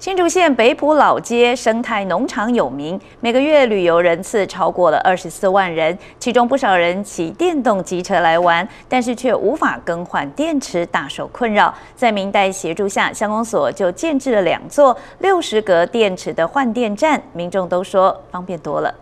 新竹县北埔老街生态农场有名，每个月旅游人次超过了二十四万人，其中不少人骑电动机车来玩，但是却无法更换电池，大受困扰。在明代协助下，乡公所就建制了两座六十格电池的换电站，民众都说方便多了。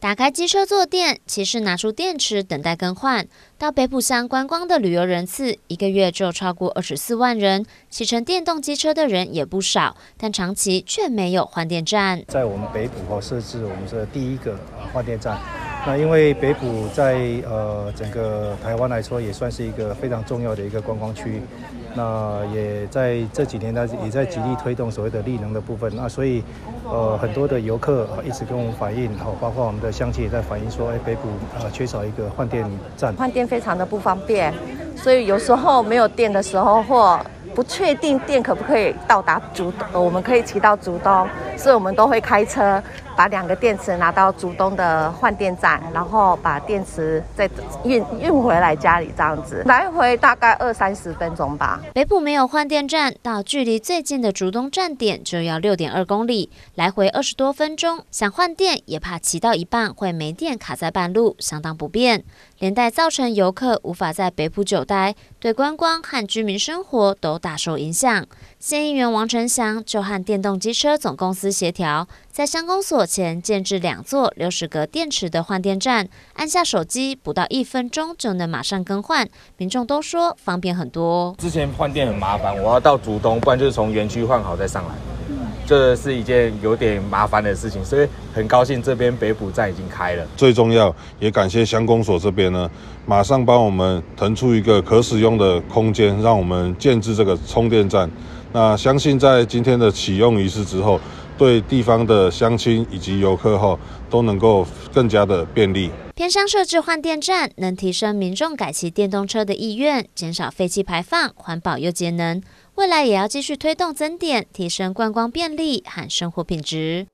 打开机车坐垫，骑士拿出电池等待更换。到北埔乡观光的旅游人次，一个月就超过二十四万人，骑乘电动机车的人也不少，但长期却没有换电站。在我们北埔哦设置我们的第一个换电站。那因为北埔在呃整个台湾来说也算是一个非常重要的一个观光区，那也在这几年呢也在极力推动所谓的利能的部分，那所以呃很多的游客一直跟我们反映，然后包括我们的乡亲也在反映说，哎北埔呃缺少一个换电站，换电非常的不方便，所以有时候没有电的时候或。不确定电可不可以到达竹，我们可以骑到竹东，所以我们都会开车把两个电池拿到竹东的换电站，然后把电池再运运回来家里，这样子来回大概二三十分钟吧。北浦没有换电站，到距离最近的竹东站点就要六点二公里，来回二十多分钟。想换电也怕骑到一半会没电卡在半路，相当不便，连带造成游客无法在北浦久待，对观光和居民生活都。大受影响，县议员王成祥就和电动机车总公司协调，在乡公所前建置两座六十格电池的换电站，按下手机不到一分钟就能马上更换，民众都说方便很多。之前换电很麻烦，我要到竹东，不然就是从园区换好再上来，这是一件有点麻烦的事情，所以很高兴这边北埔站已经开了。最重要，也感谢乡公所这边呢。马上帮我们腾出一个可使用的空间，让我们建置这个充电站。那相信在今天的启用仪式之后，对地方的乡亲以及游客后都能够更加的便利。偏乡设置换电站，能提升民众改骑电动车的意愿，减少废气排放，环保又节能。未来也要继续推动增点，提升观光便利和生活品质。